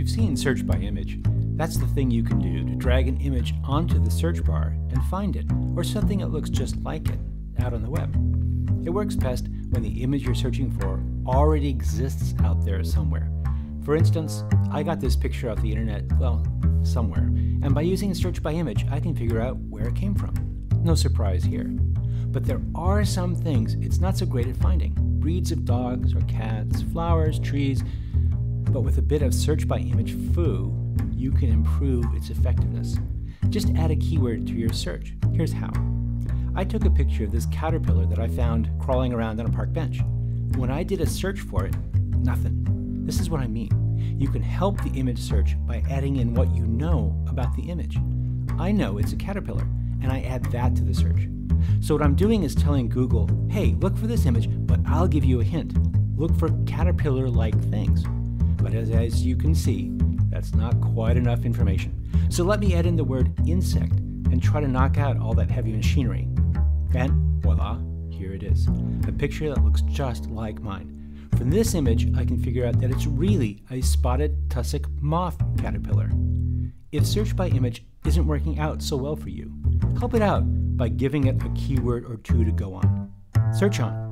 You've seen search by image. That's the thing you can do to drag an image onto the search bar and find it, or something that looks just like it, out on the web. It works best when the image you're searching for already exists out there somewhere. For instance, I got this picture off the internet, well, somewhere, and by using search by image, I can figure out where it came from. No surprise here. But there are some things it's not so great at finding breeds of dogs or cats, flowers, trees. But with a bit of search by image fu, you can improve its effectiveness. Just add a keyword to your search. Here's how. I took a picture of this caterpillar that I found crawling around on a park bench. When I did a search for it, nothing. This is what I mean. You can help the image search by adding in what you know about the image. I know it's a caterpillar, and I add that to the search. So what I'm doing is telling Google, hey, look for this image, but I'll give you a hint. Look for caterpillar-like things. But as, as you can see, that's not quite enough information. So let me add in the word insect and try to knock out all that heavy machinery. And voila, here it is. A picture that looks just like mine. From this image, I can figure out that it's really a spotted tussock moth caterpillar. If search by image isn't working out so well for you, help it out by giving it a keyword or two to go on. Search on.